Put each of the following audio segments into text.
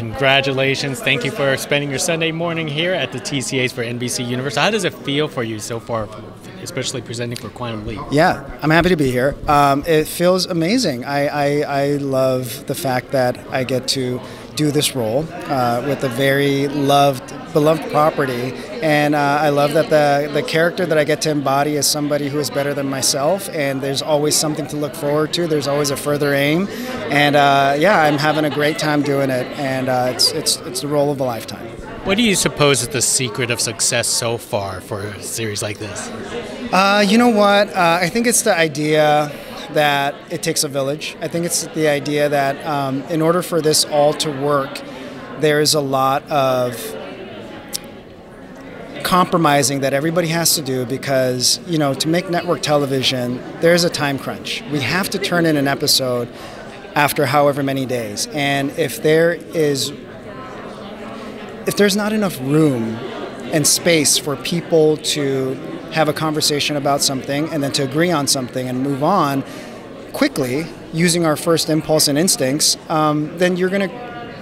congratulations. Thank you for spending your Sunday morning here at the TCAs for NBC Universal. How does it feel for you so far, especially presenting for Quantum Leap? Yeah, I'm happy to be here. Um, it feels amazing. I, I, I love the fact that I get to do this role uh, with a very loved, beloved property, and uh, I love that the the character that I get to embody is somebody who is better than myself, and there's always something to look forward to. There's always a further aim, and uh, yeah, I'm having a great time doing it, and uh, it's it's it's the role of a lifetime. What do you suppose is the secret of success so far for a series like this? Uh, you know what? Uh, I think it's the idea that it takes a village. I think it's the idea that um, in order for this all to work, there's a lot of compromising that everybody has to do because you know to make network television there's a time crunch. We have to turn in an episode after however many days. And if there is if there's not enough room and space for people to have a conversation about something and then to agree on something and move on quickly using our first impulse and instincts, um, then you're gonna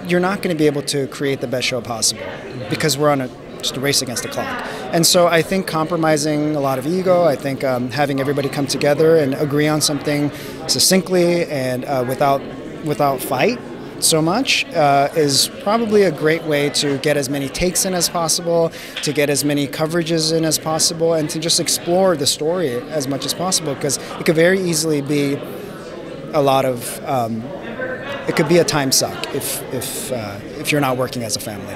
you're not going to be able to create the best show possible because we're on a just a race against the clock. And so I think compromising a lot of ego, I think um, having everybody come together and agree on something succinctly and uh, without without fight so much uh, is probably a great way to get as many takes in as possible, to get as many coverages in as possible, and to just explore the story as much as possible because it could very easily be a lot of. Um, it could be a time suck if if uh, if you're not working as a family.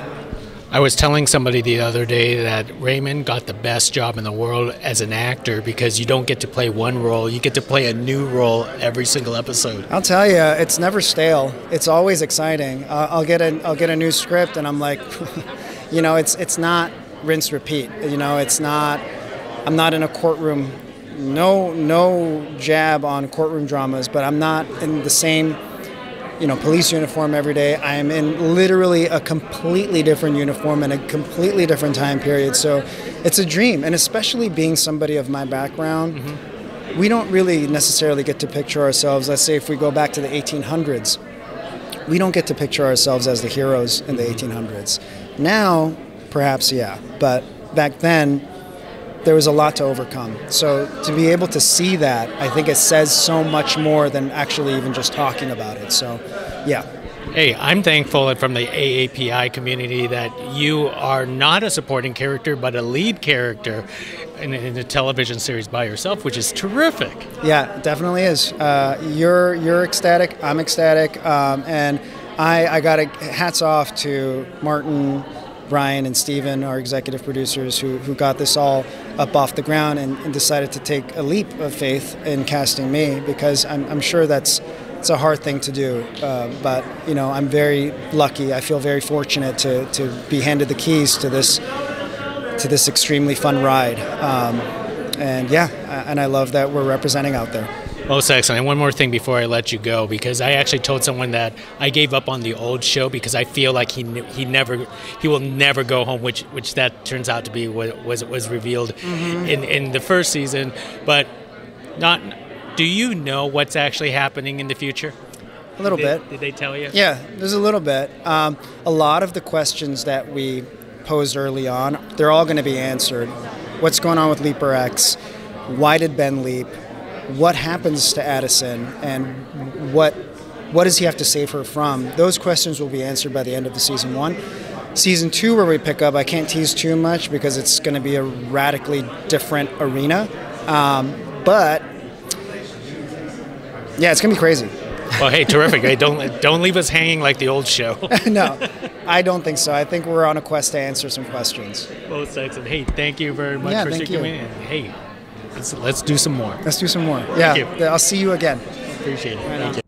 I was telling somebody the other day that Raymond got the best job in the world as an actor because you don't get to play one role, you get to play a new role every single episode. I'll tell you, it's never stale. It's always exciting. Uh, I'll get a I'll get a new script and I'm like, you know, it's it's not rinse repeat. You know, it's not. I'm not in a courtroom. No no jab on courtroom dramas, but I'm not in the same you know, police uniform every day. I am in literally a completely different uniform in a completely different time period. So it's a dream. And especially being somebody of my background, mm-hmm. we don't really necessarily get to picture ourselves, let's say if we go back to the 1800s, we don't get to picture ourselves as the heroes in the 1800s. Now, perhaps, yeah. But back then, there was a lot to overcome. So to be able to see that, I think it says so much more than actually even just talking about it. So, yeah. Hey, I'm thankful from the AAPI community that you are not a supporting character, but a lead character in, in a television series by yourself, which is terrific. Yeah, definitely is. Uh, you're you're ecstatic. I'm ecstatic, um, and I I got a hats off to Martin Bryan and Steven, our executive producers, who, who got this all up off the ground and, and decided to take a leap of faith in casting me because I'm, I'm sure that's it's a hard thing to do. Uh, but you know, I'm very lucky. I feel very fortunate to, to be handed the keys to this to this extremely fun ride. Um, and yeah, and I love that we're representing out there. Most excellent. And one more thing before I let you go, because I actually told someone that I gave up on the old show because I feel like he he never he will never go home, which which that turns out to be what was was revealed mm-hmm. in in the first season. But not. Do you know what's actually happening in the future? A little did bit. did they tell you? Yeah, there's a little bit. Um, a lot of the questions that we posed early on, they're all going to be answered. What's going on with Leaper X? Why did Ben leap? What happens to Addison and what what does he have to save her from? Those questions will be answered by the end of the season one. Season two, where we pick up, I can't tease too much because it's going to be a radically different arena. Um, but yeah, it's going to be crazy. Well, hey, terrific! hey, don't don't leave us hanging like the old show. no, I don't think so. I think we're on a quest to answer some questions. Both excellent. Hey, thank you very much yeah, for thank sticking in. Hey, Let's, let's do some more. Let's do some more. Yeah. I'll see you again. Appreciate it. Right